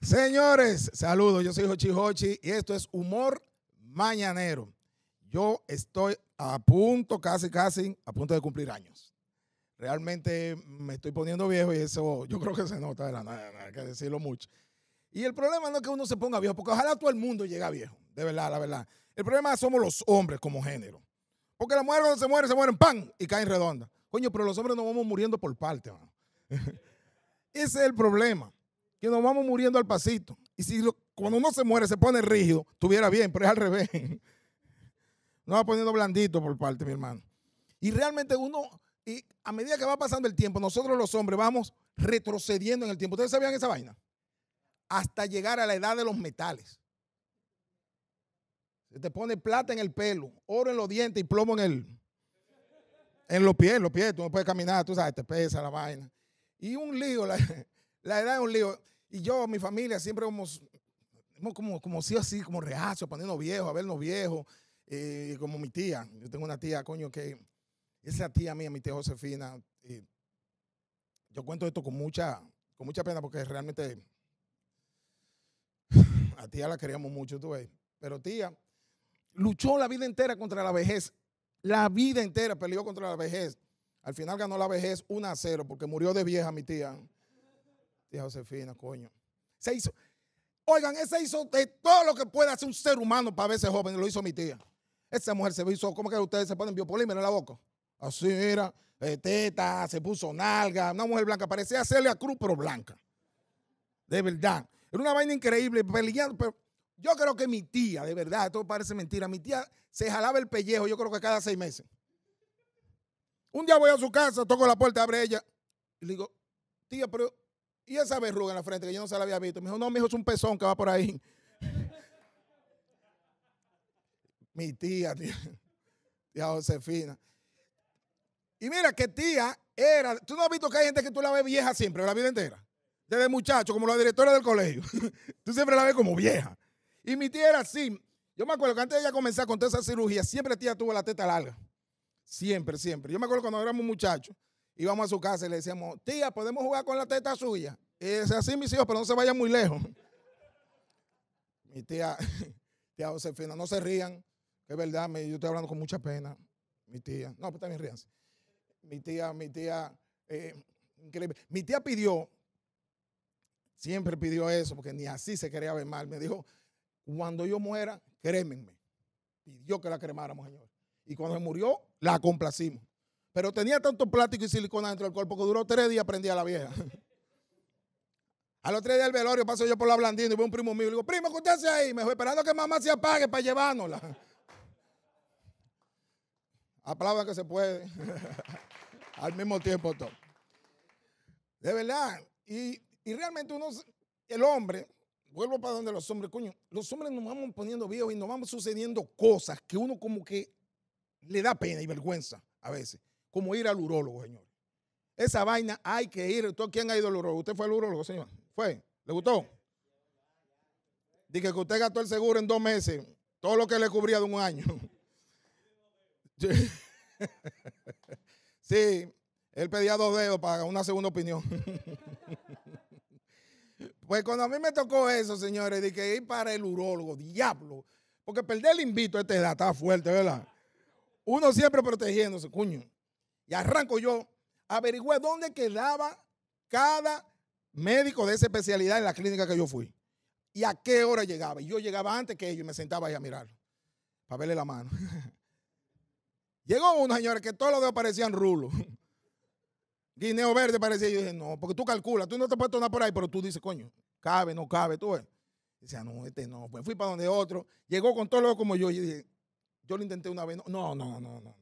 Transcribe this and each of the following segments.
Señores, saludos, yo soy Hochi Hochi y esto es Humor Mañanero. Yo estoy a punto, casi, casi, a punto de cumplir años. Realmente me estoy poniendo viejo y eso yo creo que se nota de la nada, hay que decirlo mucho. Y el problema no es que uno se ponga viejo, porque ojalá todo el mundo llegue viejo, de verdad, la verdad. El problema somos los hombres como género. Porque la mujer cuando se muere, se mueren ¡pam! y caen redonda. Coño, pero los hombres nos vamos muriendo por parte, Ese es el problema que nos vamos muriendo al pasito. Y si cuando uno se muere se pone rígido, estuviera bien, pero es al revés. No va poniendo blandito por parte, mi hermano. Y realmente uno, y a medida que va pasando el tiempo, nosotros los hombres vamos retrocediendo en el tiempo. ¿Ustedes sabían esa vaina? Hasta llegar a la edad de los metales. Se te pone plata en el pelo, oro en los dientes y plomo en el, en los pies, los pies. Tú no puedes caminar, tú sabes, te pesa la vaina. Y un lío, la, la edad es un lío. Y yo, mi familia, siempre hemos, hemos como, como sido así, como reacio, poniendo viejos, a vernos viejos, eh, como mi tía. Yo tengo una tía, coño, que esa tía mía, mi tía Josefina, yo cuento esto con mucha, con mucha pena porque realmente a tía la queríamos mucho, tú ves. Pero tía luchó la vida entera contra la vejez. La vida entera peleó contra la vejez. Al final ganó la vejez 1 a 0 porque murió de vieja mi tía. Tía Josefina, coño. Se hizo. Oigan, ese hizo de todo lo que puede hacer un ser humano para verse joven. Lo hizo mi tía. Esa mujer se hizo, ¿cómo que ustedes se ponen biopolímero en la boca? Así, mira, eh, teta, se puso nalga. Una mujer blanca, parecía Celia Cruz, pero blanca. De verdad. Era una vaina increíble, peleando. Pero yo creo que mi tía, de verdad, esto parece mentira, mi tía se jalaba el pellejo, yo creo que cada seis meses. Un día voy a su casa, toco la puerta, abre ella. Y le digo, tía, pero y esa verruga en la frente que yo no se la había visto. Me dijo, no, mi hijo es un pezón que va por ahí. mi tía, tía, tía Josefina. Y mira que tía era, tú no has visto que hay gente que tú la ves vieja siempre, la vida entera. Desde muchacho, como la directora del colegio. tú siempre la ves como vieja. Y mi tía era así. Yo me acuerdo que antes de ella comenzar con toda esa cirugía, siempre tía tuvo la teta larga. Siempre, siempre. Yo me acuerdo cuando éramos muchachos, íbamos a su casa y le decíamos, tía, ¿podemos jugar con la teta suya? Es así, mis hijos, pero no se vayan muy lejos. Mi tía, tía Josefina, no se rían, es verdad, yo estoy hablando con mucha pena. Mi tía, no, pues también ríanse. Mi tía, mi tía, eh, increíble. Mi tía pidió, siempre pidió eso, porque ni así se quería ver mal. Me dijo, cuando yo muera, crémenme. Pidió que la cremáramos, señor. Y cuando murió, la complacimos. Pero tenía tanto plástico y silicona dentro del cuerpo que duró tres días prendía a la vieja. Al otro día del velorio paso yo por la blandina y veo un primo mío. Le digo, primo, ¿qué usted hace ahí? Me fue esperando que mamá se apague para llevárnosla. Aplaudan que se puede. Al mismo tiempo todo. De verdad. Y, y, realmente uno, el hombre, vuelvo para donde los hombres, coño, los hombres nos vamos poniendo viejos y nos vamos sucediendo cosas que uno como que le da pena y vergüenza a veces como ir al urólogo, señor. Esa vaina hay que ir. ¿Quién ha ido al urólogo? ¿Usted fue al urólogo, señor? ¿Fue? ¿Le gustó? Dije que usted gastó el seguro en dos meses, todo lo que le cubría de un año. Sí, él pedía dos dedos para una segunda opinión. Pues cuando a mí me tocó eso, señores, dije ir para el urólogo, diablo. Porque perder el invito a esta edad está fuerte, ¿verdad? Uno siempre protegiéndose, cuño. Y arranco yo, averigüé dónde quedaba cada médico de esa especialidad en la clínica que yo fui. Y a qué hora llegaba. Y yo llegaba antes que ellos y me sentaba ahí a mirarlo. Para verle la mano. Llegó uno, señores, que todos los dedos parecían rulos. Guineo verde parecía. Yo dije, no, porque tú calculas, tú no te puedes tornar por ahí, pero tú dices, coño, cabe, no cabe, tú ves. Dice, no, este no. Pues fui para donde otro. Llegó con todo lo como yo. Y dije, yo lo intenté una vez. No, no, no, no.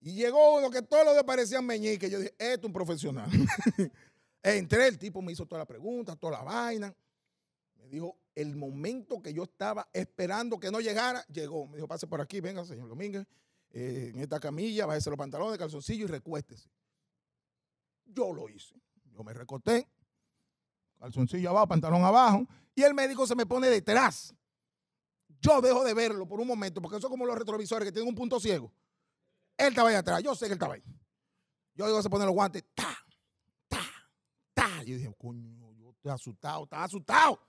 Y llegó uno que todos los parecían meñiques. Yo dije, esto es un profesional. Entré, el tipo me hizo toda la pregunta, toda la vaina. Me dijo, el momento que yo estaba esperando que no llegara, llegó. Me dijo, pase por aquí, venga, señor Domínguez, eh, en esta camilla, bájese los pantalones, calzoncillo y recuéstese. Yo lo hice. Yo me recosté, calzoncillo abajo, pantalón abajo, y el médico se me pone detrás. Yo dejo de verlo por un momento, porque eso es como los retrovisores que tienen un punto ciego. Él estaba ahí atrás. Yo sé que él estaba ahí. Yo digo, se pone los guantes. Ta, ta, ta. Yo dije, coño, yo estoy asustado, estaba asustado.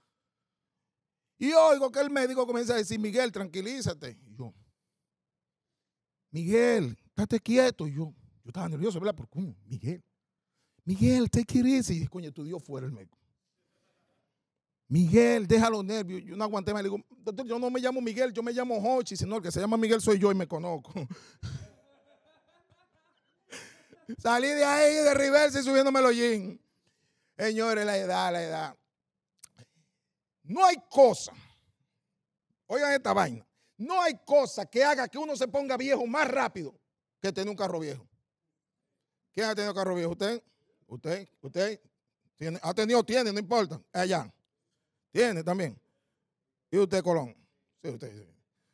Y oigo que el médico comienza a decir, Miguel, tranquilízate. Y yo, Miguel, estate quieto. Y yo, yo estaba nervioso, ¿verdad? Por coño, Miguel. Miguel, take it easy. Y dije, coño, tu Dios fuera el médico. Miguel, deja los nervios. Yo no aguanté más. Le digo, doctor, yo no me llamo Miguel, yo me llamo Hochi, sino el que se llama Miguel soy yo y me conozco. Salí de ahí de reversa y subiéndome los jeans. Señores, la edad, la edad. No hay cosa, oigan esta vaina, no hay cosa que haga que uno se ponga viejo más rápido que tener un carro viejo. ¿Quién ha tenido carro viejo? ¿Usted? ¿Usted? ¿Usted? ¿Ha tenido? Tiene, no importa. Allá. Tiene también. ¿Y usted, Colón? Sí, usted.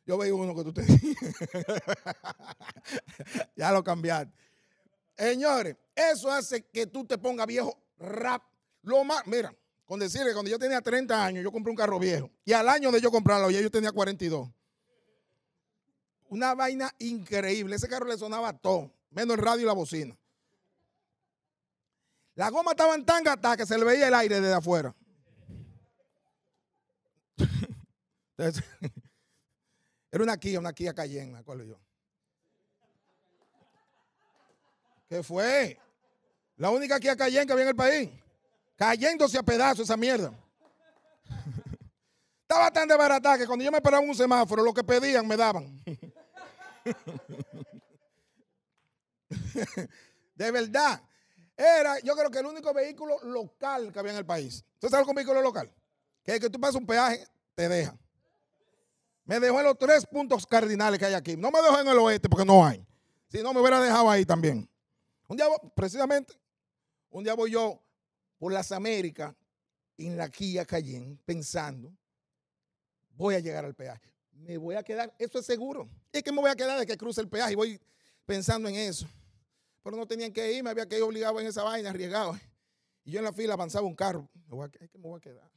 Yo veía uno que tú tenías. ya lo cambiaste. Señores, eso hace que tú te pongas viejo rap. Lo más, mira, con decirle, cuando yo tenía 30 años, yo compré un carro viejo. Y al año de yo comprarlo, ya yo tenía 42. Una vaina increíble. Ese carro le sonaba todo, menos el radio y la bocina. La goma estaba tan gatada que se le veía el aire desde afuera. era una Kia, una Kia Cayenne, me acuerdo yo. ¿Qué fue? La única Kia Cayenne que había en el país. Cayéndose a pedazos esa mierda. Estaba tan desbaratada que cuando yo me paraba en un semáforo, lo que pedían me daban. De verdad. Era, yo creo que el único vehículo local que había en el país. ¿Usted sabe un vehículo local? Que que tú pasas un peaje, te deja. Me dejó en los tres puntos cardinales que hay aquí. No me dejó en el oeste porque no hay. Si no, me hubiera dejado ahí también. Un día, precisamente, un día voy yo por las Américas en la Kia Cayenne pensando, voy a llegar al peaje. Me voy a quedar, eso es seguro. Es que me voy a quedar de que cruce el peaje y voy pensando en eso. Pero no tenían que ir, me había que ir obligado en esa vaina, arriesgado. Y yo en la fila avanzaba un carro. Me que me voy a quedar.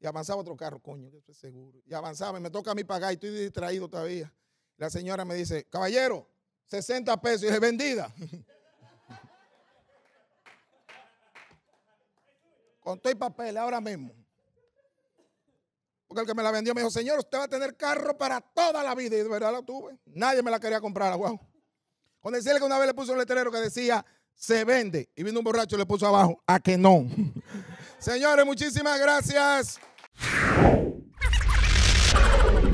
Y avanzaba otro carro, coño, que eso es seguro. Y avanzaba y me toca a mí pagar y estoy distraído todavía. La señora me dice, caballero, 60 pesos. Y dije, vendida. Con todo el papel ahora mismo. Porque el que me la vendió me dijo, señor, usted va a tener carro para toda la vida. Y de verdad lo tuve. Nadie me la quería comprar, wow. Con decirle que una vez le puso un letrero que decía, se vende. Y vino un borracho y le puso abajo, a que no. Señores, muchísimas gracias.